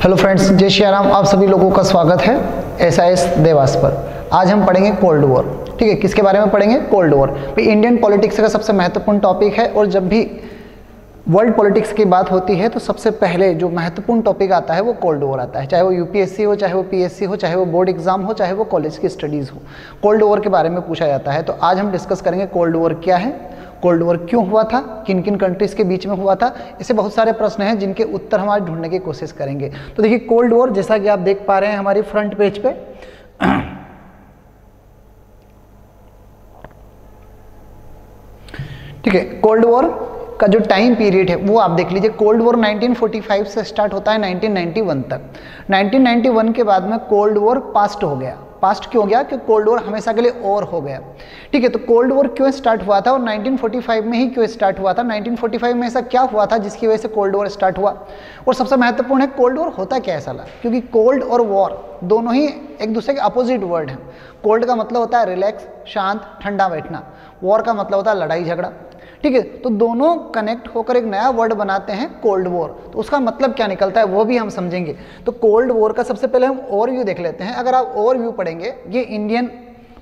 Hello friends जय श्री राम आप सभी लोगों का स्वागत है एस आई एस देवास पर आज हम पढ़ेंगे कोल्ड वॉर ठीक है, किसके बारे में पढ़ेंगे? कोल्ड वॉर भाई इंडियन पॉलिटिक्स का सबसे महत्वपूर्ण टॉपिक है और जब भी वर्ल्ड पॉलिटिक्स की बात होती है तो सबसे पहले जो महत्वपूर्ण टॉपिक आता है, वो कोल्ड वॉर आता है। चाहे वो यूपीएससी हो, चाहे वो पीएससी हो, चाहे वो बोर्ड एग्ज़ाम हो, चाहे वो कॉलेज की स्टडीज़ हो। कोल्ड वॉर के बारे में पूछा जाता है तो आज हम डिस्कस करेंगे कोल्ड वॉर क्या है कोल्ड वॉर क्यों हुआ था? किन किन कंट्रीज़ के बीच में हुआ था? ऐसे बहुत सारे प्रश्न हैं जिनके उत्तर हम आज ढूँढने की कोशिश करेंगे। तो देखिए, कोल्ड वॉर, जैसा कि आप देख पा रहे हैं हमारी फ्रंट पेज पे, ठीक है, कोल्ड वॉर का जो टाइम पीरियड है, वो आप देख लीजिए, कोल्ड वॉर 1945 से स्टार्ट होता है 1991 तक। 1991 के बाद में कोल्ड वॉर पास्ट हो गया। पास्ट क्यों गया? कि कोल्ड वॉर हमेशा के लिए और हो गया। ठीक है तो कोल्ड वॉर क्यों स्टार्ट हुआ था? और 1945 में ही क्यों स्टार्ट हुआ था? 1945 में ऐसा क्या हुआ था जिसकी वजह से कोल्ड वॉर स्टार्ट हुआ? और सबसे महत्वपूर्ण है कोल्ड वॉर होता क्या है साला? क्योंकि कोल्ड और वॉर दोनों ही एक दूसरे के अपोजिट वर्ड हैं। कोल्ड का मतलब होता है रिलैक्स शांत, ठंडा बैठना। वॉर का मतलब होता है लड़ाई झगड़ा ठीक है तो दोनों कनेक्ट होकर एक नया वर्ड बनाते हैं कोल्ड वॉर तो उसका मतलब क्या निकलता है, वो भी हम समझेंगे. तो कोल्ड वॉर का सबसे पहले हम ओवरव्यू देख लेते हैं. अगर आप ओवरव्यू पढ़ेंगे, ये इंडियन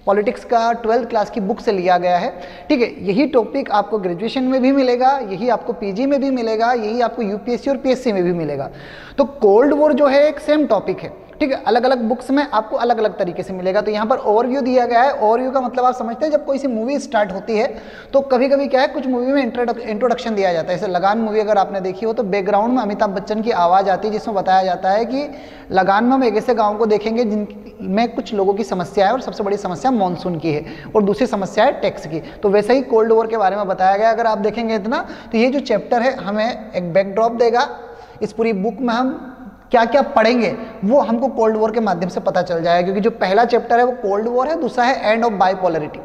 पॉलिटिक्स का ट्वेल्थ क्लास की बुक से लिया गया है. ठीक है, यही टॉपिक आपको ग्रेजुएशन में भी मिलेगा, यही आपको पीजी में भी मिलेगा, यही आपको यूपीएससी और पीएससी में भी मिलेगा. तो कोल्ड वॉर जो है एक सेम टॉपिक है. ठीक है अलग अलग बुक्स में आपको अलग अलग तरीके से मिलेगा। तो यहाँ पर ओवरव्यू दिया गया है। ओवरव्यू का मतलब आप समझते हैं, जब कोई सी मूवी स्टार्ट होती है तो कभी कभी क्या है, कुछ मूवी में इंट्रोडक्शन दिया जाता है। जैसे लगान मूवी अगर आपने देखी हो तो बैकग्राउंड में अमिताभ बच्चन की आवाज़ आती है, जिसमें बताया जाता है कि लगान में हम एक ऐसे गाँव को देखेंगे जिनमें कुछ लोगों की समस्या है और सबसे बड़ी समस्या मानसून की है और दूसरी समस्या है टैक्स की। तो वैसे ही कोल्ड वॉर के बारे में बताया गया। अगर आप देखेंगे इतना तो ये जो चैप्टर है, हमें एक बैकड्रॉप देगा। इस पूरी बुक में हम क्या क्या पढ़ेंगे, वो हमको कोल्ड वॉर के माध्यम से पता चल जाएगा, क्योंकि जो पहला चैप्टर है वो कोल्ड वॉर है, दूसरा है एंड ऑफ़ बायपोलरिटी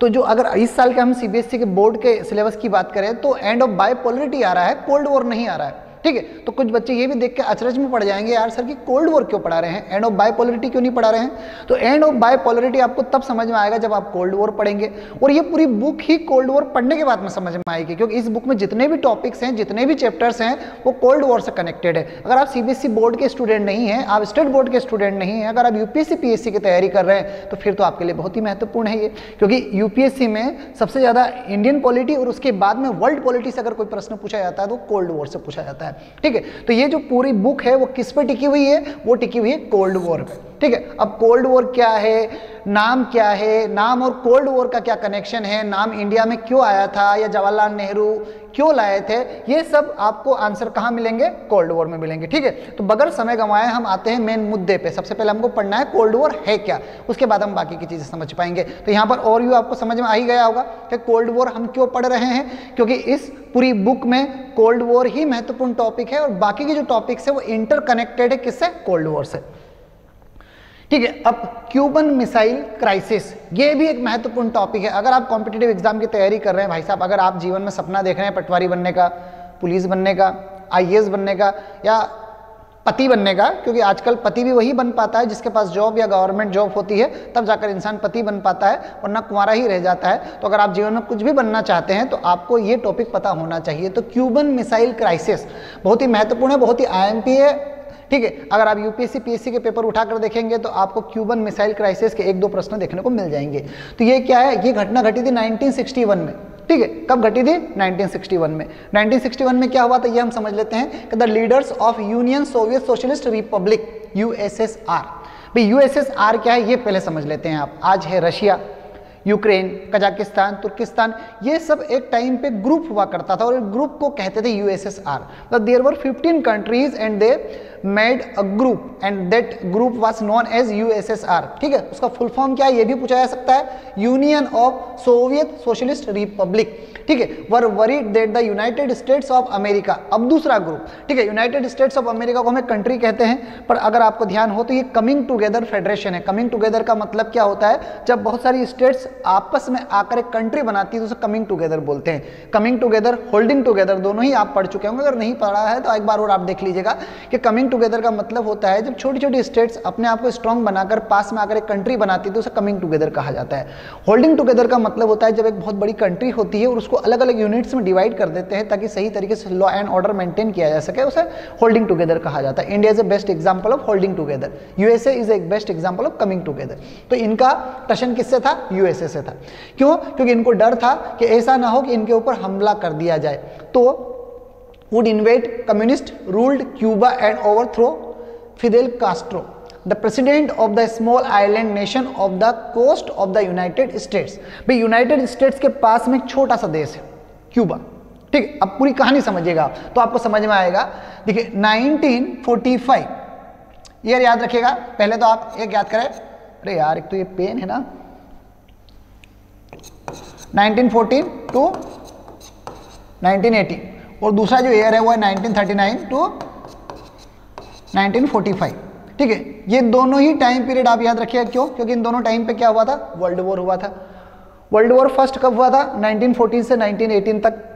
तो जो अगर इस साल के हम सीबीएसई के बोर्ड के सिलेबस की बात करें तो एंड ऑफ़ बायपोलरिटी आ रहा है कोल्ड वॉर नहीं आ रहा है. ठीक है तो कुछ बच्चे ये भी देख के अचरज में पड़ जाएँगे, यार सर कि कोल्ड वॉर क्यों पढ़ा रहे हैं? एंड ऑफ़ बायपोलरिटी क्यों नहीं पढ़ा रहे हैं? तो एंड ऑफ़ बायपोलरिटी आपको तब समझ में आएगा जब आप कोल्ड वॉर पढ़ेंगे। और ये पूरी बुक ही कोल्ड वॉर पढ़ने के बाद में समझ में आएगी, क्योंकि इस बुक में जितने भी टॉपिक्स हैं, जितने भी चैप्टर्स हैं, वो कोल्ड वॉर से कनेक्टेड है। अगर आप सीबीएसई बोर्ड के स्टूडेंट नहीं हैं, आप स्टेट बोर्ड के स्टूडेंट नहीं हैं, अगर आप यूपीएससी पीएससी की तैयारी कर रहे हैं तो फिर तो आपके लिए बहुत ही महत्वपूर्ण है ये। क्योंकि यूपीएससी में सबसे ज़्यादा इंडियन पॉलिटी और उसके बाद में वर्ल्ड पॉलिटी से अगर कोई प्रश्न पूछा जाता है तो कोल्ड वॉर से पूछा जाता है। ठीक है? तो ये जो पूरी बुक है, वो किस पे टिकी हुई है? वो टिकी हुई है कोल्ड वॉर पे। ठीक है? अब कोल्ड वॉर क्या है? नाम क्या है? नाम और कोल्ड वॉर का क्या कनेक्शन है? नाम इंडिया में क्यों आया था? या जवाहरलाल नेहरू क्यों लाए थे? ये सब आपको आंसर कहाँ मिलेंगे? कोल्ड वॉर में मिलेंगे, ठीक है? तो बगैर समय गंवाए हम आते हैं मेन मुद्दे पे। सबसे पहले हमको पढ़ना है कोल्ड वॉर है क्या? उसके बाद हम बाकी की चीज़ें समझ पाएँगे। तो यहाँ पर और यू आपको समझ में आ ही गया होगा कि कोल्ड वॉर हम क्यों पढ़ रहे हैं, क्योंकि इस पूरी बुक में कोल्ड वॉर ही महत्वपूर्ण टॉपिक है और बाकी के जो टॉपिक्स है वो इंटरकनेक्टेड है किससे? कोल्ड वॉर से। ठीक है, अब क्यूबन मिसाइल क्राइसिस ये भी एक महत्वपूर्ण टॉपिक है। अगर आप कॉम्पिटेटिव एग्ज़ाम की तैयारी कर रहे हैं, भाई साहब, अगर आप जीवन में सपना देख रहे हैं पटवारी बनने का, पुलिस बनने का आईएएस बनने का, या पति बनने का, क्योंकि आजकल पति भी वही बन पाता है, जिसके पास जॉब या गवर्नमेंट जॉब होती है, तब जाकर इंसान पति बन पाता है वरना कुंवारा ही रह जाता है। तो अगर आप जीवन में कुछ भी बनना चाहते हैं तो आपको ये टॉपिक पता होना चाहिए। तो क्यूबन मिसाइल क्राइसिस बहुत ही महत्वपूर्ण है, बहुत ही आई है ठीक है, अगर आप यूपीएससी पीएससी के पेपर उठाकर देखेंगे तो आपको क्यूबन मिसाइल क्राइसिस के एक दो प्रश्न देखने को मिल जाएँगे। तो ये क्या है? ये घटना घटी थी 1961 में। ठीक है, कब घटी थी? 1961 में। 1961 में क्या हुआ था? ये हम समझ लेते हैं कि the leaders of Union Soviet Socialist Republic USSR भाई यूएसएसआर क्या है? ये पहले समझ लेते हैं आप। आज है रशिया। यूक्रेन, कजाकिस्तान, तुर्किस्तान, ये सब एक टाइम पे ग्रुप हुआ करता था और ग्रुप को कहते थे USSR there were 15 countries and they made a group and that group was known as USSR ठीक है? उसका फुल फॉर्म क्या है? ये भी पूछा जा सकता है। Union of Soviet Socialist Republic ठीक है? Were worried that the United States of America अब दूसरा ग्रुप ठीक है? यूनाइटेड स्टेट्स ऑफ़ अमेरिका को हमें कंट्री कहते हैं, पर अगर आपको ध्यान हो तो ये कमिंग टुगेदर फेडरेशन है। कमिंग टुगेदर का मतलब क्या होता है? जब बहुत सारी स्टेट्स आपस में आकर एक कंट्री बनाती है तो उसे कमिंग टुगेदर बोलते हैं। कमिंग टुगेदर होल्डिंग टुगेदर दोनों ही आप पढ़ चुके होंगे। अगर नहीं पढ़ा है तो एक बार और आप देख लीजिएगा कि कमिंग टुगेदर का मतलब होता है, जब छोटी छोटी स्टेट्स अपने आप को स्ट्रॉन्ग बनाकर पास में आकर एक कंट्री बनाती है तो उसे कमिंग टुगेदर कहा जाता है। होल्डिंग टुगेदर का मतलब होता है, जब एक बहुत बड़ी कंट्री होती है और उसको अलग अलग यूनिट्स में डिवाइड कर देते हैं, ताकि सही तरीके से लॉ एंड ऑर्डर मेंटेन किया जा सके, उसे होल्डिंग टुगेदर कहा जाता है। India is a best example of holding together USA is a best example of coming together तो इनका टशन किससे था? यूएसए से था। क्यों? क्योंकि इनको डर था कि ऐसा ना हो कि इनके ऊपर हमला कर दिया जाए। तो would invade communist ruled Cuba and overthrow Fidel Castro the president of the small island nation off the coast of the United States भाई यूनाइटेड स्टेट्स के पास में एक छोटा सा देश है क्यूबा ठीक अब पूरी कहानी समझिएगा तो आपको समझ में आएगा। देखिए 1945 ईयर याद रखिएगा। पहले तो आप एक याद करें, अरे यार, एक तो ये पेन है ना 1914 टू 1918 और दूसरा जो ईयर है वो है 1939 टू 1945 ठीक है, ये दोनों ही टाइम पीरियड आप याद रखिएगा क्यों? क्योंकि इन दोनों टाइम पे क्या हुआ था? वर्ल्ड वॉर हुआ था। वर्ल्ड वॉर फ़र्स्ट कब हुआ था? 1914 से 1918 तक।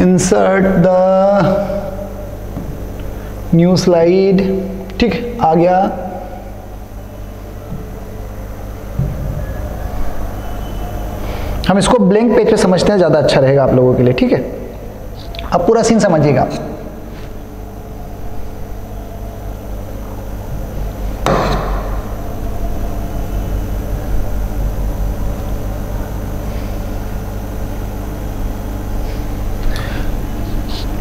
Insert द न्यू स्लाइड ठीक, आ गया। हम इसको ब्लैंक पेज पे समझते हैं, ज़्यादा अच्छा रहेगा आप लोगों के लिए, ठीक है? अब पूरा सीन समझिएगा।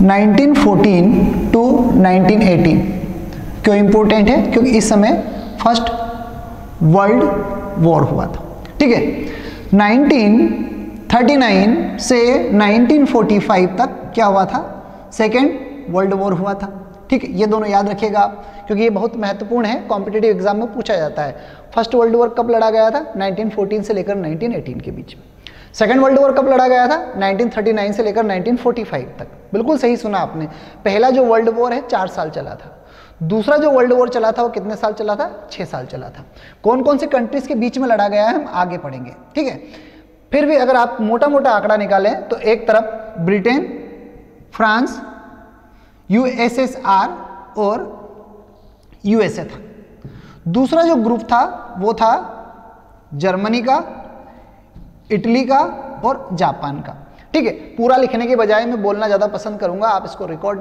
1914 टू 1918 क्यों इंपॉर्टेंट है? क्योंकि इस समय फ़र्स्ट वर्ल्ड वॉर हुआ था। ठीक है? 1939 से 1945 तक क्या हुआ था? सेकेंड वर्ल्ड वॉर हुआ था। ठीक है? ये दोनों याद रखिएगा, क्योंकि ये बहुत महत्वपूर्ण है। कॉम्पिटेटिव एग्ज़ाम में पूछा जाता है। फ़र्स्ट वर्ल्ड वॉर कब लड़ा गया था? 1914 से लेकर 1918 के बीच में। सेकेंड वर्ल्ड वॉर कब लड़ा गया था? 1939 से लेकर 1945 तक। बिल्कुल सही सुना आपने। पहला जो वर्ल्ड वॉर है, चार साल चला था। दूसरा जो वर्ल्ड वॉर चला था, वो कितने साल चला था? छह साल चला था। कौन कौन से कंट्रीज़ के बीच में लड़ा गया है, हम आगे पढ़ेंगे। ठीक है? फिर भी अगर आप मोटा मोटा आंकड़ा निकालें तो एक तरफ़ ब्रिटेन फ्रांस यूएसएसआर और यूएसए था। दूसरा जो ग्रुप था, वो था जर्मनी का इटली का और जापान का। ठीक है, पूरा लिखने के बजाय मैं बोलना ज़्यादा पसंद करूँगा, आप इसको रिकॉर्ड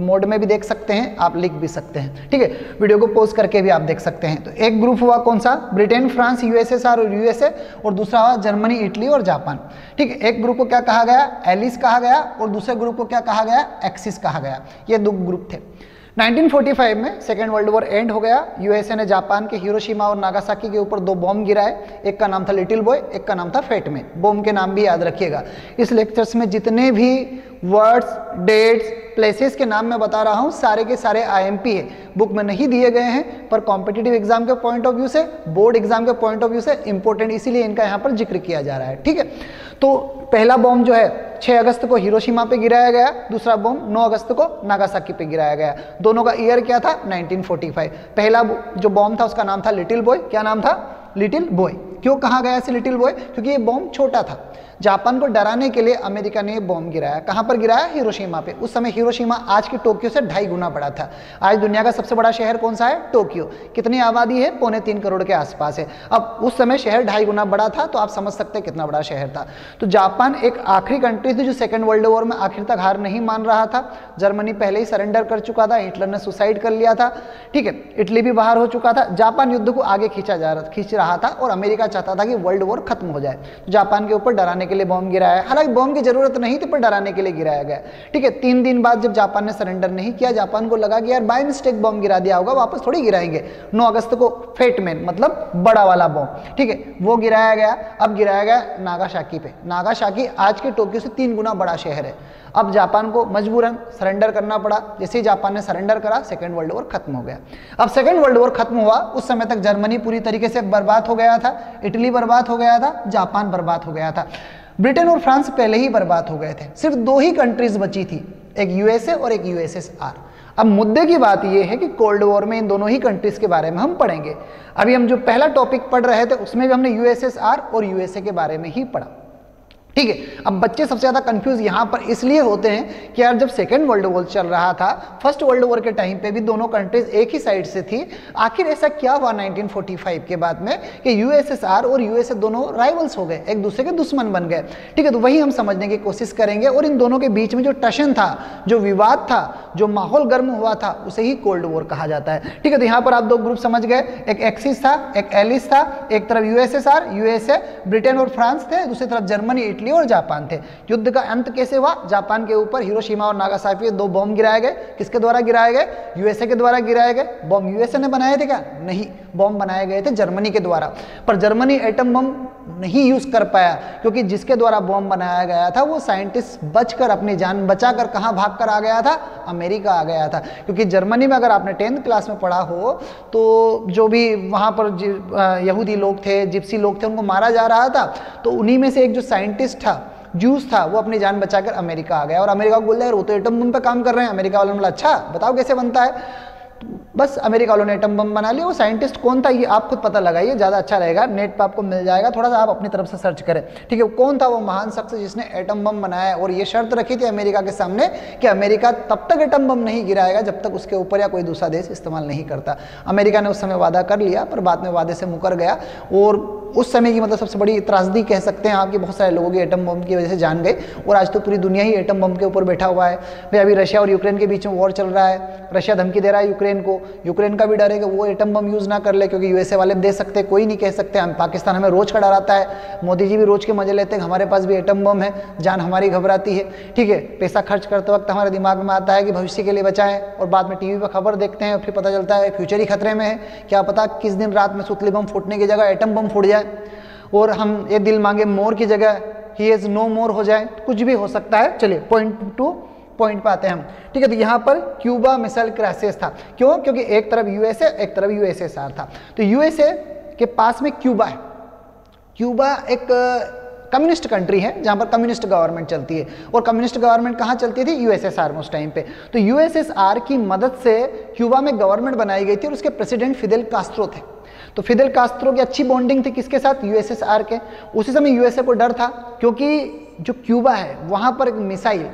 मोड में भी देख सकते हैं, आप लिख भी सकते हैं। ठीक है वीडियो को पोस्ट करके भी आप देख सकते हैं। तो एक ग्रुप हुआ कौन सा? ब्रिटेन फ्रांस यूएसएसआर और यूएसए और दूसरा हुआ जर्मनी इटली और जापान ठीक है, एक ग्रुप को क्या कहा गया? एलिस कहा गया और दूसरे ग्रुप को क्या कहा गया? एक्सिस कहा गया। ये दो ग्रुप थे। 1945 में सेकेंड वर्ल्ड वॉर एंड हो गया। यूएसए ने जापान के हिरोशिमा और नागासाकी के ऊपर दो बॉम्ब गिराए। एक का नाम था लिटिल बॉय, एक का नाम था फेट में। बॉम्ब के नाम भी याद रखिएगा। इस लेक्चर्स में जितने भी वर्ड्स डेट्स प्लेसेस के नाम मैं बता रहा हूँ, सारे के सारे आईएमपी है। बुक में नहीं दिए गए हैं, पर कॉम्पिटेटिव एग्ज़ाम के पॉइंट ऑफ़ व्यू से बोर्ड एग्ज़ाम के पॉइंट ऑफ़ व्यू से इंपॉर्टेंट इसीलिए इनका यहाँ पर ज़िक्र किया जा रहा है, ठीक है? तो पहला बॉम्ब जो है 6 अगस्त को हिरोशिमा पे गिराया गया, दूसरा बॉम्ब 9 अगस्त को नागासाकी पे गिराया गया। दोनों का ईयर क्या था? 1945 पहला जो बॉम्ब था, उसका नाम था लिटिल बॉय क्या नाम था? लिटिल बॉय क्यों कहा गया ऐसे लिटिल बॉय क्योंकि ये बॉम्ब छोटा था। जापान को डराने के लिए अमेरिका ने बॉम्ब गिराया। कहाँ पर गिराया? हिरोशिमा पे। उस समय हिरोशिमा आज की टोक्यो से ढाई गुना बड़ा था। आज दुनिया का सबसे बड़ा शहर कौन सा है? टोक्यो। कितनी आबादी है? पौने तीन करोड़ के आसपास है। अब उस समय शहर ढाई गुना बड़ा था तो आप समझ सकते हैं कितना बड़ा शहर था। तो जापान एक आखिरी कंट्री थी जो सेकेंड वर्ल्ड वॉर में आखिर तक हार नहीं मान रहा था। जर्मनी पहले ही सरेंडर कर चुका था। हिटलर ने सुसाइड कर लिया था। ठीक है, इटली भी बाहर हो चुका था। जापान युद्ध को आगे खींचा जा रहा, खींच रहा था और अमेरिका चाहता था कि वर्ल्ड वॉर खत्म हो जाए। जापान के ऊपर डराने लिए बॉम्ब गिराया है। हालाँकि बॉम्ब की ज़रूरत नहीं थी, पर डराने के लिए गिराया गया। ठीक है, तीन दिन बाद जब जापान ने सरेंडर नहीं किया, जापान को लगा कि यार बाय मिस्टेक बॉम्ब गिरा दिया होगा, वापस थोड़ी गिराएँगे। 9 अगस्त को फेटमैन मतलब बड़ा वाला बॉम्ब ठीक है, वो गिराया गया। अब गिराया गया नागाशाकी पे। नागाशाकी आज के टोक्यो से तीन गुना बड़ा शहर है। अब जापान को मजबूरन सरेंडर करना पड़ा। जैसे ही जापान ने सरेंडर करा सेकेंड वर्ल्ड वॉर खत्म हो गया। अब सेकेंड वर्ल्ड वॉर खत्म हुआ, उस समय तक जर्मनी पूरी तरीके से बर्बाद हो गया था। इटली बर्बाद हो गया था, जापान बर्बाद हो गया था। ब्रिटेन और फ्रांस पहले ही बर्बाद हो गए थे। सिर्फ़ दो ही कंट्रीज़ बची थी, एक यूएसए और एक यूएसएसआर अब मुद्दे की बात यह है कि कोल्ड वॉर में इन दोनों ही कंट्रीज़ के बारे में हम पढ़ेंगे। अभी हम जो पहला टॉपिक पढ़ रहे थे, उसमें भी हमने यूएसएसआर और यूएसए के बारे में ही पढ़ा। ठीक है? अब बच्चे सबसे ज़्यादा कंफ्यूज यहाँ पर इसलिए होते हैं कि यार जब सेकेंड वर्ल्ड वॉर चल रहा था फ़र्स्ट वर्ल्ड वॉर के टाइम पे भी दोनों कंट्रीज़ एक ही साइड से थी। आखिर ऐसा क्या हुआ 1945 के बाद में कि यूएसएसआर और यूएसए दोनों राइवल्स हो गए, एक दूसरे के दुश्मन बन गए। ठीक है? तो वही हम समझने की कोशिश करेंगे और इन दोनों के बीच में जो टशन था, जो विवाद था, जो माहौल गर्म हुआ था, उसे ही कोल्ड वॉर कहा जाता है। ठीक है? तो यहाँ पर आप दो ग्रुप समझ गए। एक एक्सिस था, एक एलिस था, एक तरफ़ यूएसएसआर यूएसए ब्रिटेन और फ्रांस थे, दूसरी तरफ़ जर्मनी इटली और जापान थे। युद्ध का अंत कैसे हुआ? जापान के ऊपर हिरोशिमा और नागासाकी दो बॉम्ब गिराए गए। किसके द्वारा गिराए गए? यूएसए के द्वारा गिराए गए। बॉम्ब यूएसए ने बनाए थे क्या? नहीं बॉम्ब बनाए गए थे जर्मनी के द्वारा। पर जर्मनी एटम बम नहीं यूज़ कर पाया, क्योंकि जिसके द्वारा बॉम्ब बनाया गया था, वो साइंटिस्ट बचकर अपनी जान बचाकर कहाँ भाग कर आ गया था? अमेरिका आ गया था। क्योंकि जर्मनी में अगर आपने टेंथ क्लास में पढ़ा हो तो जो भी वहाँ पर यहूदी लोग थे, जिप्सी लोग थे, उनको मारा जा रहा था। तो उन्हीं में से एक जो साइंटिस्ट था, जूस था, वो अपनी जान बचाकर अमेरिका आ गया। और अमेरिका को बोल रहे वो तो एटम बम पे काम कर रहे हैं, अमेरिका वालों ने बोला अच्छा बताओ कैसे बनता है? बस अमेरिका वालों ने एटम बम बना लिया। वो साइंटिस्ट कौन था? ये आप खुद पता लगाइए, ज़्यादा अच्छा रहेगा। नेट पर आपको मिल जाएगा। थोड़ा सा आप अपनी तरफ़ से सर्च करें। ठीक है, कौन था वो महान शख्स जिसने एटम बम बनाया? और ये शर्त रखी थी अमेरिका के सामने कि अमेरिका तब तक एटम बम नहीं गिराएगा जब तक उसके ऊपर या कोई दूसरा देश इस्तेमाल नहीं करता। अमेरिका ने उस समय वादा कर लिया, पर बाद में वादे से मुकर गया। और उस समय की मतलब सबसे बड़ी त्रासदी कह सकते हैं आपके बहुत सारे लोगों की एटम बम की वजह से जान गए। और आज तो पूरी दुनिया ही एटम बम के ऊपर बैठा हुआ है। भाई, अभी रशिया और यूक्रेन के बीच में वॉर चल रहा है। रशिया धमकी दे रहा है यूक्रेन को। यूक्रेन का भी डर है कि वो एटम बम यूज़ ना कर ले, क्योंकि यूएसए वाले दे सकते कोई नहीं कह सकते। हम, पाकिस्तान हमें रोज का डराता है। मोदी जी भी रोज के मज़े लेते हैं हमारे पास भी एटम बम है, जान हमारी घबराती है। ठीक है, पैसा खर्च करते वक्त हमारे दिमाग में आता है कि भविष्य के लिए बचाएँ, और बाद में टीवी पर खबर देखते हैं और फिर पता चलता है, फ्यूचर ही खतरे में है। क्या पता किस दिन रात में सुतली बम फूटने की जगह एटम बम फूट जाए। और हम ये दिल मांगे मोर की जगह ही इज़ नो मोर हो जाए, कुछ भी हो सकता है। चलिए पॉइंट टू पॉइंट पे आते हैं हम। ठीक है तो यहाँ पर क्यूबा मिसाइल क्राइसिस था। क्यों? क्योंकि एक तरफ़ यूएसए एक तरफ़ यूएसएसआर था। तो यूएसए के पास में क्यूबा है। क्यूबा एक कम्युनिस्ट कंट्री है, जहाँ पर कम्युनिस्ट गवर्नमेंट चलती है। और कम्युनिस्ट गवर्नमेंट कहाँ चलती थी? यूएसएसआर में उस टाइम पे। तो यूएसएसआर की मदद से क्यूबा में गवर्नमेंट बनाई गई थी और उसके प्रेसिडेंट फिदेल कास्ट्रो थे। तो फिदेल कास्त्रो की अच्छी बॉन्डिंग थी किसके साथ? यूएसएसआर के। उसी समय यूएसए को डर था, क्योंकि जो क्यूबा है, वहाँ पर एक मिसाइल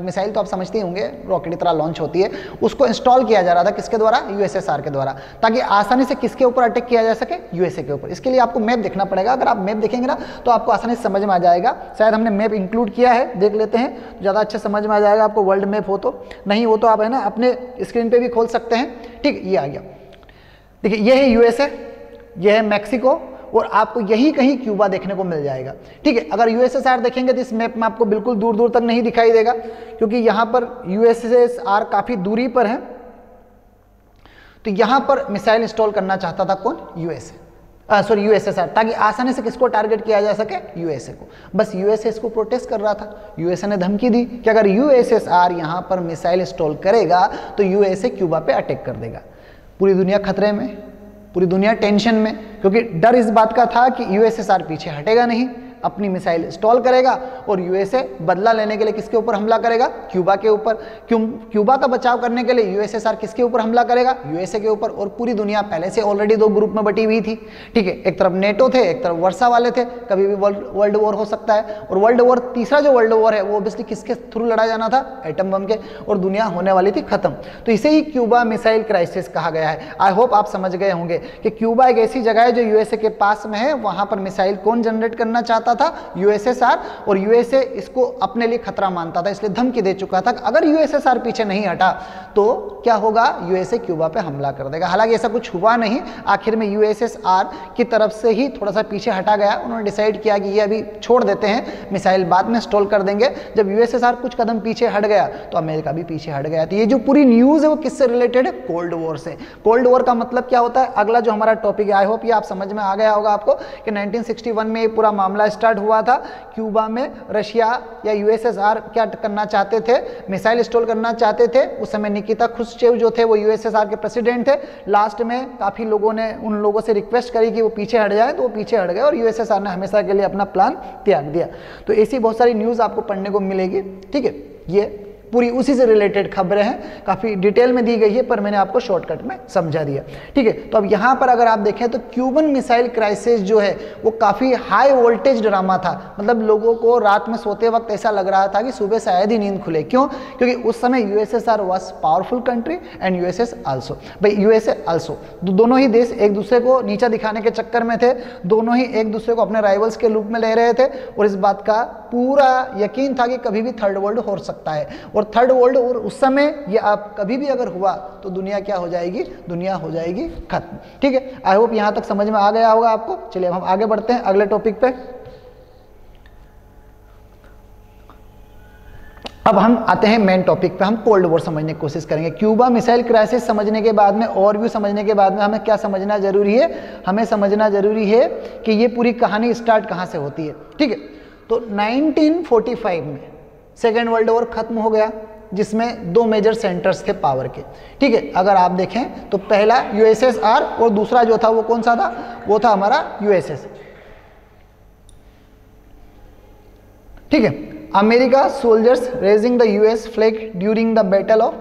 मिसाइल तो आप समझते ही होंगे, रॉकेट तरह लॉन्च होती है, उसको इंस्टॉल किया जा रहा था किसके द्वारा? यूएसएसआर के द्वारा। ताकि आसानी से किसके ऊपर अटैक किया जा सके? यूएसए के ऊपर। इसके लिए आपको मैप देखना पड़ेगा। अगर आप मैप देखेंगे ना तो आपको आसानी से समझ में आ जाएगा। शायद हमने मैप इंक्लूड किया है, देख लेते हैं तो ज़्यादा अच्छे समझ में आ जाएगा आपको वर्ल्ड मैप हो तो। नहीं हो तो आप, है ना, अपने स्क्रीन पर भी खोल सकते हैं। ठीक, ये आ गया। देखिए ये है यूएसए ये है मैक्सिको और आपको यही कहीं क्यूबा देखने को मिल जाएगा ठीक है अगर यूएसएसआर देखेंगे तो इस मैप में आपको बिल्कुल दूर दूर तक नहीं दिखाई देगा क्योंकि यहाँ पर यूएसएसआर काफ़ी दूरी पर है तो यहाँ पर मिसाइल इंस्टॉल करना चाहता था कौन यूएसए सॉरी यूएसएसआर ताकि आसानी से किसको टारगेट किया जा सके यूएसए को बस यूएसए इसको प्रोटेस्ट कर रहा था यूएसए ने धमकी दी कि अगर यूएसएसआर यहाँ पर मिसाइल इंस्टॉल करेगा तो यूएसए क्यूबा पे अटैक कर देगा पूरी दुनिया खतरे में, पूरी दुनिया टेंशन में, क्योंकि डर इस बात का था कि यूएसएसआर पीछे हटेगा नहीं। अपनी मिसाइल इंस्टॉल करेगा और यूएसए बदला लेने के लिए किसके ऊपर हमला करेगा? क्यूबा के ऊपर। क्यों क्यूबा का बचाव करने के लिए यूएसएसआर किसके ऊपर हमला करेगा? यूएसए के ऊपर और पूरी दुनिया पहले से ऑलरेडी दो ग्रुप में बटी हुई थी। ठीक है, एक तरफ़ नेटो थे, एक तरफ़ वर्षा वाले थे। कभी भी वर्ल्ड वॉर हो सकता है। और वर्ल्ड वॉर तीसरा जो वर्ल्ड वॉर है, वो ऑब्वियसली किसके थ्रू लड़ा जाना था? एटम बम के। और दुनिया होने वाली थी खत्म। तो इसे ही क्यूबा मिसाइल क्राइसिस कहा गया है। आई होप आप समझ गए होंगे कि क्यूबा एक ऐसी जगह है जो यूएसए के पास में है। वहाँ पर मिसाइल कौन जनरेट करना चाहता चाहता था यूएसएसआर और यूएसए इसको अपने लिए खतरा मानता था, इसलिए धमकी दे चुका था अगर यूएसएसआर पीछे नहीं हटा तो क्या होगा? यूएसए क्यूबा पे हमला कर देगा। हालाँकि ऐसा कुछ हुआ नहीं। आखिर में यूएसएसआर की तरफ़ से ही थोड़ा सा पीछे हटा गया। उन्होंने डिसाइड किया कि ये अभी छोड़ देते हैं, मिसाइल बाद में स्टॉल कर देंगे। जब यूएसएसआर कुछ कदम पीछे हट गया तो अमेरिका भी पीछे हट गया। तो ये जो पूरी न्यूज़ है, वो किससे रिलेटेड है? कोल्ड वॉर से। कोल्ड वॉर का मतलब क्या होता है? अगला जो हमारा टॉपिक है आई होप ये आप समझ में आ गया होगा आपको कि 1961 में ये पूरा मामला स्टार्ट हुआ था। क्यूबा में रशिया या यूएसएसआर क्या करना चाहते थे? मिसाइल इंस्टॉल करना चाहते थे। उस समय निकिता खुशचेव जो थे, वो यूएसएसआर के प्रेसिडेंट थे। लास्ट में काफ़ी लोगों ने उन लोगों से रिक्वेस्ट करी कि वो पीछे हट जाए तो वो पीछे हट गए और यूएसएसआर ने हमेशा के लिए अपना प्लान त्याग दिया। तो ऐसी बहुत सारी न्यूज़ आपको पढ़ने को मिलेगी, ठीक है? ये पूरी उसी से रिलेटेड खबरें हैं। काफ़ी डिटेल में दी गई है, पर मैंने आपको शॉर्टकट में समझा दिया। ठीक है तो अब यहाँ पर अगर आप देखें तो क्यूबन मिसाइल क्राइसिस जो है, वो काफ़ी हाई वोल्टेज ड्रामा था। मतलब लोगों को रात में सोते वक्त ऐसा लग रहा था कि सुबह शायद ही नींद खुले। क्यों? क्योंकि उस समय USSR was powerful country and USS also भाई यूएसए आल्सो दोनों ही देश एक दूसरे को नीचा दिखाने के चक्कर में थे। दोनों ही एक दूसरे को अपने राइवल्स के रूप में ले रहे थे। और इस बात का पूरा यकीन था कि कभी भी थर्ड वर्ल्ड हो सकता है। और थर्ड वर्ल्ड और उस समय ये आप कभी भी अगर हुआ तो दुनिया क्या हो जाएगी? दुनिया हो जाएगी खत्म। ठीक है? आई होप यहाँ तक समझ में आ गया होगा आपको। चलिए, अब हम आगे बढ़ते हैं अगले टॉपिक पे। अब हम आते हैं मेन टॉपिक पे। हम कोल्ड वॉर समझने की कोशिश करेंगे। क्यूबा मिसाइल क्राइसिस समझने के बाद में, और भी समझने के बाद में हमें क्या समझना ज़रूरी है? हमें समझना ज़रूरी है कि ये पूरी कहानी स्टार्ट कहाँ से होती है? ठीक है? तो 1945 में सेकेंड वर्ल्ड वॉर खत्म हो गया, जिसमें दो मेजर सेंटर्स थे पावर के। ठीक है, अगर आप देखें तो पहला यूएसएसआर और दूसरा जो था, वो कौन सा था? वो था हमारा यूएसएस। ठीक है, America soldiers raising the US flag during the battle of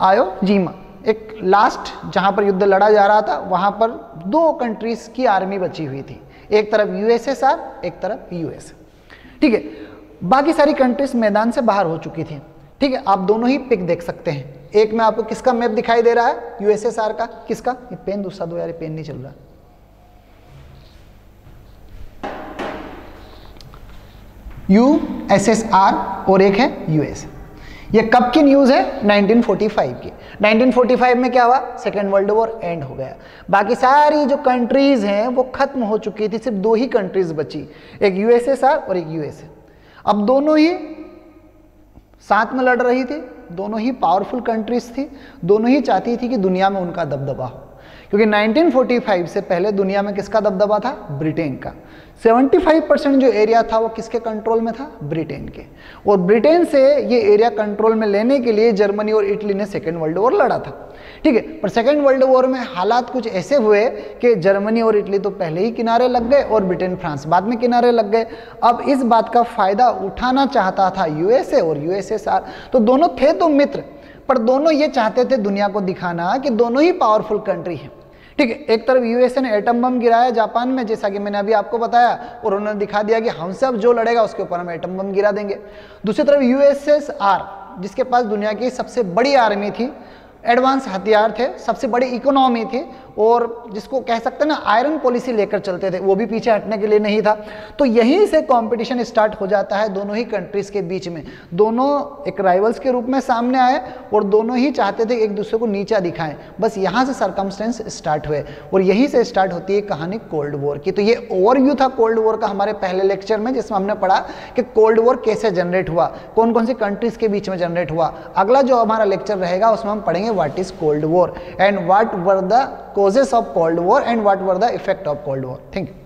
Iwo Jima एक लास्ट जहाँ पर युद्ध लड़ा जा रहा था, वहाँ पर दो कंट्रीज़ की आर्मी बची हुई थी। एक तरफ़ यूएसएसआर एक तरफ़ यूएस ठीक है बाकी सारी कंट्रीज़ मैदान से बाहर हो चुकी थी। ठीक है, आप दोनों ही पिक देख सकते हैं। एक में आपको किसका मैप दिखाई दे रहा है? यूएसएसआर का। किसका? ये पेन दूसरा दो यार, ये पेन नहीं चल रहा। यू एस एस आर और एक है यूएस ये कब की न्यूज़ है? 1945 की। 1945 में क्या हुआ? सेकेंड वर्ल्ड वॉर एंड हो गया। बाकी सारी जो कंट्रीज़ हैं, वो खत्म हो चुकी थी, सिर्फ़ दो ही कंट्रीज़ बची। एक यूएसएसआर और एक यूएसए अब दोनों ही साथ में लड़ रही थी, दोनों ही पावरफुल कंट्रीज़ थी, दोनों ही चाहती थी कि दुनिया में उनका दबदबा हो। क्योंकि 1945 से पहले दुनिया में किसका दबदबा था? ब्रिटेन का। 75 परसेंट जो एरिया था वो किसके कंट्रोल में था? ब्रिटेन के। और ब्रिटेन से ये एरिया कंट्रोल में लेने के लिए जर्मनी और इटली ने सेकेंड वर्ल्ड वॉर लड़ा था। ठीक है? पर सेकेंड वर्ल्ड वॉर में हालात कुछ ऐसे हुए कि जर्मनी और इटली तो पहले ही किनारे लग गए और ब्रिटेन फ्रांस बाद में किनारे लग गए। अब इस बात का फ़ायदा उठाना चाहता था यूएसए और यूएसएसआर तो दोनों थे तो मित्र, पर दोनों ये चाहते थे दुनिया को दिखाना कि दोनों ही पावरफुल कंट्री हैं। ठीक है, एक तरफ़ यूएसए ने एटम बम गिराया जापान में, जैसा कि मैंने अभी आपको बताया, और उन्होंने दिखा दिया कि हम सब जो लड़ेगा उसके ऊपर हम एटम बम गिरा देंगे। दूसरी तरफ़ यूएसएसआर जिसके पास दुनिया की सबसे बड़ी आर्मी थी एडवांस हथियार थे, सबसे बड़ी इकोनॉमी थी, और जिसको कह सकते हैं ना, आयरन पॉलिसी लेकर चलते थे, वो भी पीछे हटने के लिए नहीं था। तो यहीं से कंपटीशन स्टार्ट हो जाता है दोनों ही कंट्रीज़ के बीच में। दोनों एक राइवल्स के रूप में सामने आए, और दोनों ही चाहते थे एक दूसरे को नीचा दिखाएँ। बस यहाँ से सरकमस्टेंस स्टार्ट हुए, और यहीं से स्टार्ट होती है कहानी कोल्ड वॉर की। तो ये ओवरव्यू था कोल्ड वॉर का हमारे पहले लेक्चर में, जिसमें हमने पढ़ा कि कोल्ड वॉर कैसे जनरेट हुआ कौन कौन सी कंट्रीज़ के बीच में जनरेट हुआ। अगला जो हमारा लेक्चर रहेगा, उसमें हम पढ़ेंगे what is Cold War and what were the causes of Cold War and what were the effect of Cold War. Thank.